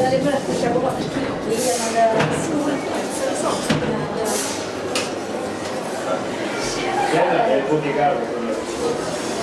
Dalle c'è un po' che io non È il quello.